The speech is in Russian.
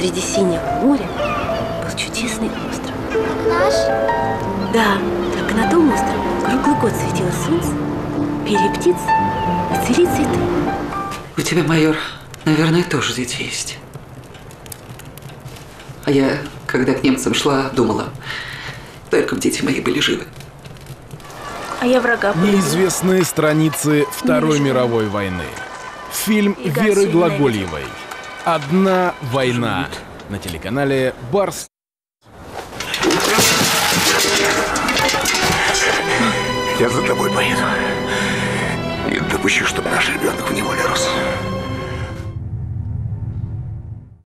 посреди синего моря был чудесный остров. Как наш? Да, только на том острове круглый год светило солнце, пели птицы и цвели цветы. У тебя, майор, наверное, тоже дети есть. А я, когда к немцам шла, думала, только бы дети мои были живы. А я врага. Неизвестные страницы Второй мировой войны. Фильм И Веры Гасси Глаголевой. «Одна война» на телеканале Барс. Я за тобой поеду. Не допущу, чтобы наш ребенок в неволе рос.